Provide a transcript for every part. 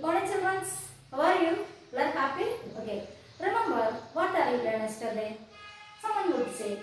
Good morning, children. How are you? You happy? Okay. Remember, what are you learned yesterday? Someone would say.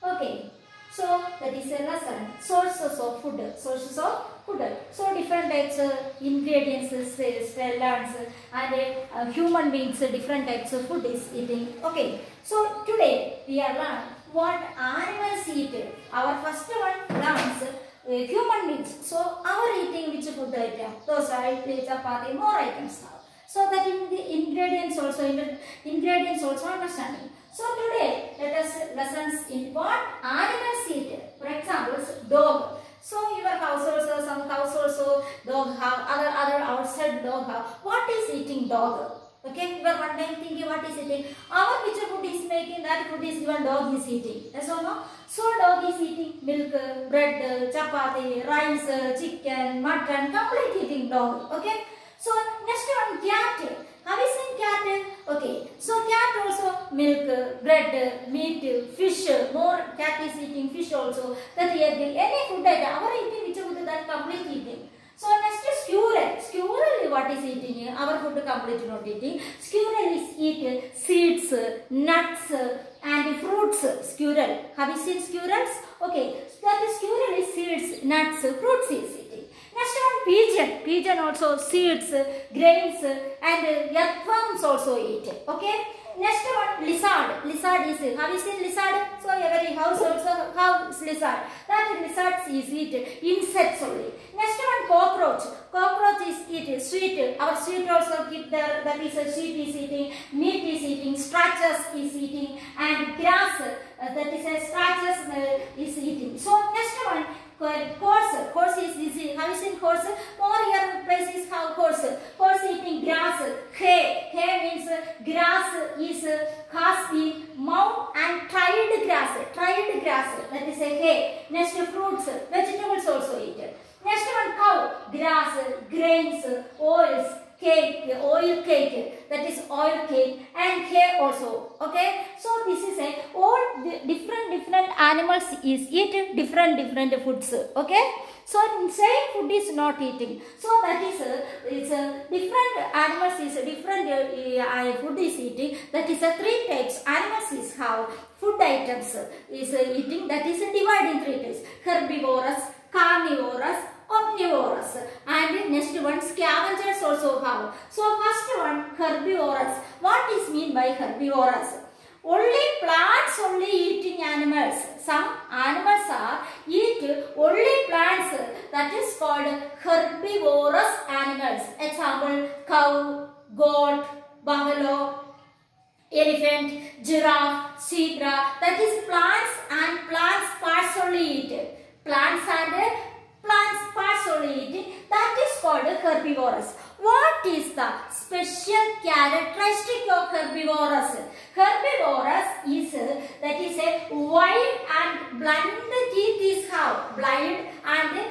Okay. So, that is a lesson. Sources of food. Sources of food. So, different types of ingredients, learns, and uh, human beings, different types of food is eating. Okay. So, today we are learn what animals eat. Our first one uh, human beings. So, our eating which food item? Those are chapati, more items now. So that in the ingredients also, in the ingredients also understanding. So today let us lessons in what animals eat. For example, dog. So your house also, some house also, dog have, other other outside dog have. What is eating dog? Okay, we are one time thinking what is eating. Our which food is making, that food is given dog is eating. Yes or no? So dog is eating milk, bread, chapati, rice, chicken, mutton, complete eating dog. Okay. So next one cat. Have you seen cat? Okay. So cat also milk, bread, meat, fish. More cat is eating fish also. That egg, any food item. Our eating which food that complete eating. So next is squirrel. Squirrel what is eating? Our food complete not eating. Squirrel is eat seeds, nuts and fruits. Squirrel. Have you seen squirrels? Okay. That is squirrel is seeds, nuts, fruits is eating. Next one pigeon. Pigeon also seeds, grains and earthworms also eat. Okay. Next one lizard. Lizard is have you seen lizard? So every house also have lizard. That lizard is eat insects only. Next one cockroach. Cockroach is eat sweet. Our sweet also keep there. That is a sheep is eating, meat is eating, scratches is eating, and grass. Uh, that is a scratches uh, is eating. So next one horse. Horse is easy. Have you seen horse? More here places have horse. Horse eating grass. Hay. Hay means grass is has been mown and tried grass. Tried grass. That is a hay. Next fruits. Vegetables also eat. Next one cow. Grass, grains, oils, cake, oil cake, that is oil cake and hay also. Okay. So this is a all different different animals is eat different different foods. Okay. So same food is not eating. So that is a, it's a different animals is a different uh, food is eating. That is a three types animals is how food items is uh, eating. That is a divide in three types: herbivorous, carnivorous, omnivorous and next one scavengers also have. So first one herbivorous. What is mean by herbivorous? Only plants only eating animals. Some animals are eat only plants. That is called herbivorous animals. Example cow, goat, buffalo, elephant, giraffe, zebra. That is plants and plants parts only eat. Plants and only. That is called a herbivorous. What is the special characteristic of herbivorous? Herbivorous is that is a wide and blunt teeth is have blind and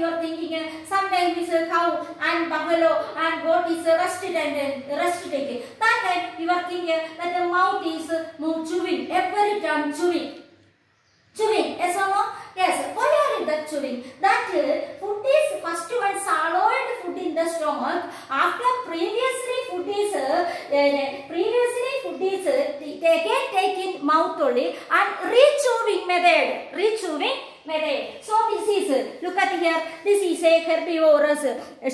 you are thinking uh, sometimes is a cow and buffalo and goat is uh, rested and uh, rest taking that time you are thinking uh, that the mouth is uh, move chewing every time chewing chewing yes or no yes why are you that chewing that uh, food is first one swallowed food in the stomach after previously food is uh, uh, previously food is uh, taken taken mouth only and rechewing method rechewing method so this is look at here. This is a herbivorous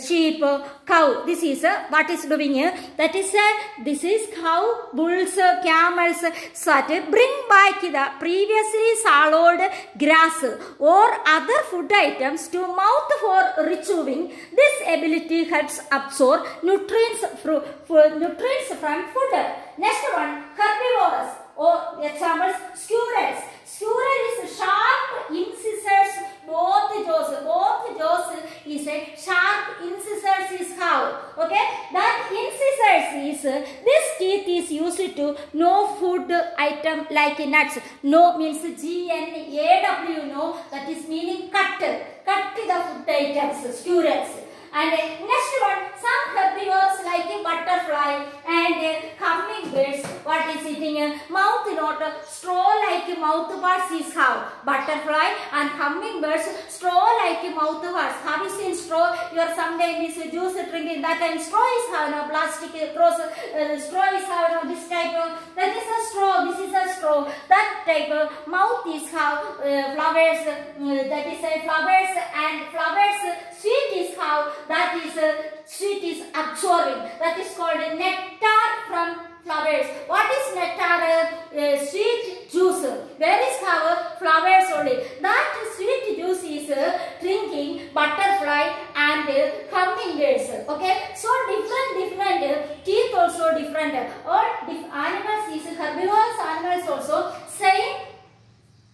sheep cow. This is what is doing here? That is this is cow bulls camels such bring back the previously swallowed grass or other food items to mouth for rechewing this ability helps absorb nutrients nutrients from food. Next one herbivorous or examples squirrels squirrel is sharp incisors both jaws both jaws is a sharp incisors is how okay that incisors is this teeth is used to know food item like nuts. No means G N A W. No, that is meaning cut. Cut the food items, squirrels. And next one, some herbivores like butterfly and uh, hummingbirds. What is eating? Uh, mouth not uh, straw like mouth parts is how butterfly and hummingbirds straw like mouth parts. Have you seen straw? You are sometimes is juice drinking that time straw is how no plastic uh, cross uh, straw is how no this type of that is a straw. This is a straw. That type of mouth is how uh, flowers. Uh, that is a flowers and flowers. Uh, sweet is how that is uh, sweet is absorbing. That is called nectar from flowers. What is nectar? Uh, uh, sweet juice. Where is how flowers only. That sweet juice is uh, drinking butterfly and uh, hummingbirds. Okay. So different different uh, teeth also different. All dif animals is herbivores animals also same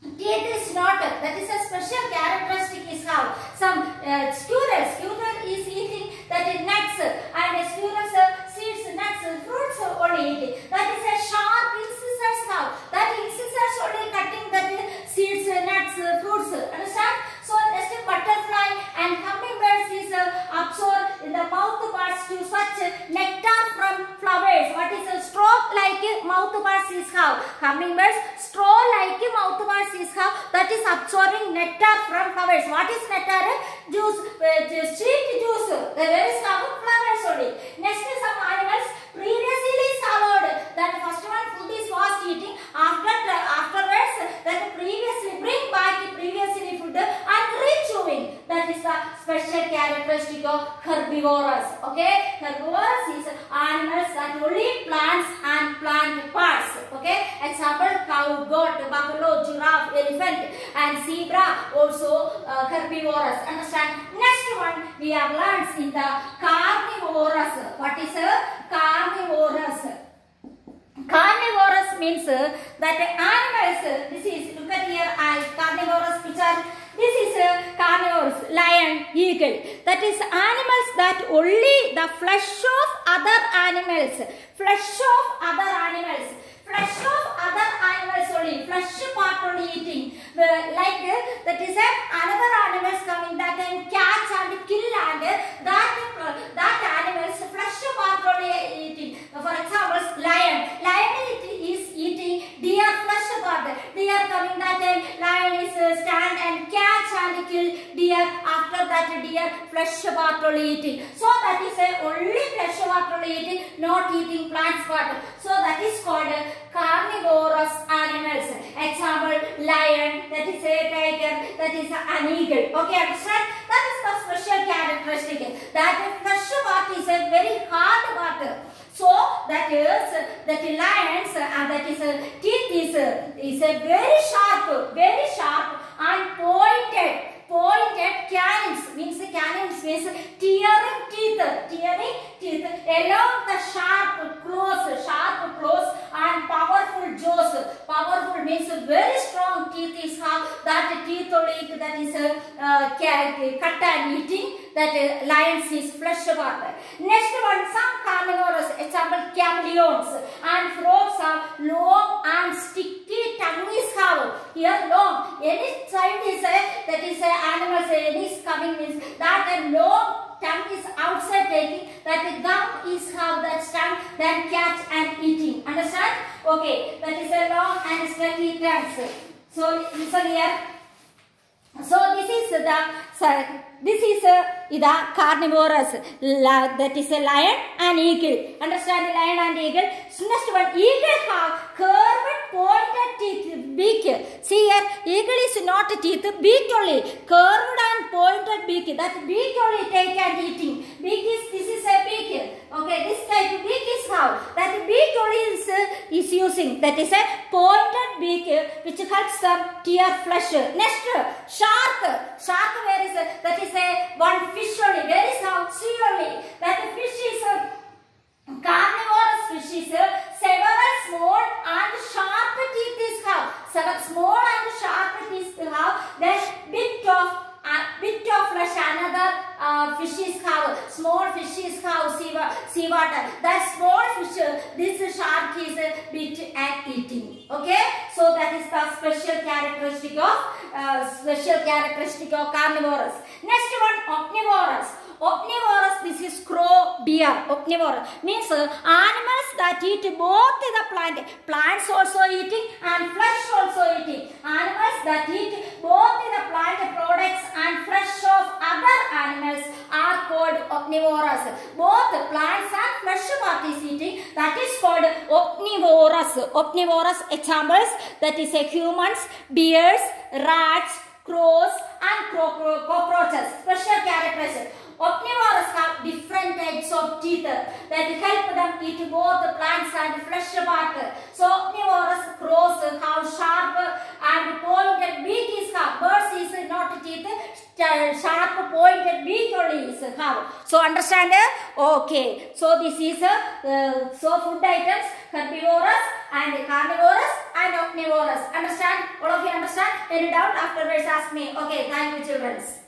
Teeth is not, that is a special characteristic is how some uh, squirrel, squirrel is eating that is nuts and squirrels uh, seeds, nuts, fruits only eating. That is a sharp incisors how, that incisors only cutting that seeds, nuts, fruits, understand? So next butterfly and hummingbirds is uh, absorb in the mouth parts to such nectar from flowers. What is a stroke like mouth parts is how? Hummingbirds straw like mouth parts is how? That is absorbing nectar from flowers. What Juice, uh, sweet juice. The is how? Flowers only. Next is some animals previously swallowed. That first one food is fast eating. After afterwards that previously bring back the previously food and rechewing. That is the special characteristic of herbivores. Okay, herbivores is animals that only plants and plant parts. Okay, example cow, goat, buffalo, giraffe, elephant, and zebra also uh, herbivores. Understand? Next one we have learned in the carnivorous. What is a carnivorous? Carnivorous means uh, that animals, uh, this is, look at here, I carnivorous picture. This is uh, carnivores, lion, eagle. That is animals that only the flesh of other animals, flesh of other animals, flesh of other animals only, flesh part only eating. Like that is uh, another animals coming that can catch and kill and that that animals flesh part only eating. For example, lion. Lion is eating deer flesh part. Deer coming that time lion is stand and catch and kill deer. After that deer flesh part only eating. So that is a only flesh part only eating, not eating plants part. So that is called uh, carnivorous animals. Example lion, that is a tiger, that is an eagle. Okay, understand? That is the special characteristic. That flesh part is a very hard part. So that is that lions and that is uh, teeth is uh, is a very sharp, very sharp and pointed. Pointed canines means the canines means tearing teeth, tearing teeth along the sharp claws, sharp claws and powerful jaws. Powerful means very strong teeth is how that teeth only that is a uh, cut and eating that uh, lions is flesh part. Next one, some carnivores, example chameleons and frogs have long and sticky tongue is how here long. Any child is a that is a animal any is coming means that a long tongue is outside taking that the gum is how that tongue then catch and eating. Understand? Okay, that is a long and sticky tongue. So listen here. So this is the this is uh, the carnivorous La, that is a lion and eagle. Understand the lion and eagle? Next one eagle have curved pointed teeth beak. See here eagle is not teeth beak only curved and pointed beak. That beak only take and eating. Beak is this is a beak. Okay this type of beak is how that beak only is uh, is using that is a pointed beak uh, which helps them tear flesh. Next shark shark where is uh, that is a one fish only. Where is now sea only. That the fish is uh, a carnivorous fish is a several small and sharp teeth is have. Several small and sharp teeth have. Then bit of uh, bit of flesh another uh, fishes have small fishes have sea, wa- sea water. That small fish, uh, this shark is uh, bit and eating. Okay, so that is the special characteristic of uh, special characteristic of carnivorous. Next one, omnivorous. Omnivorous, this is crow, deer. Omnivorous means uh, animals that eat both the plant, plants also eating and flesh also eating. Animals that eat both the plant products and flesh of other animals are called omnivorous. Both plants and flesh what is eating that is called omnivorous. Omnivorous examples that is uh, humans, bears, rats, crows and cockroaches. Special characters. Omnivorous have different types of teeth that help them eat both the plants and flesh part. So omnivorous crows have sharp and pointed beak is have. Birds is not teeth, sharp pointed beak only is have. So understand? Okay. So this is uh, so food items herbivorous and carnivorous and omnivorous. Understand? All of you understand? Any doubt afterwards ask me. Okay. Thank you children.